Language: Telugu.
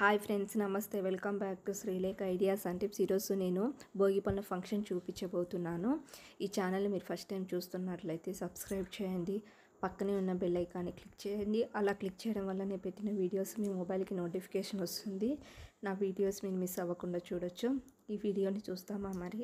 హాయ్ ఫ్రెండ్స్ నమస్తే. Welcome back to Srilekha ideas and tips. ఈరోజు నేను భోగి పనుల ఫంక్షన్ చూపించబోతున్నాను. ఈ ఛానల్ మీరు ఫస్ట్ టైం చూస్తున్నట్లయితే సబ్స్క్రైబ్ చేయండి. పక్కనే ఉన్న బెల్ ఐకాన్ని క్లిక్ చేయండి. అలా క్లిక్ చేయడం వల్ల నేను పెట్టిన వీడియోస్ మీ మొబైల్కి నోటిఫికేషన్ వస్తుంది. నా వీడియోస్ మీరు మిస్ అవ్వకుండా చూడొచ్చు. ఈ వీడియోని చూస్తామా మరి?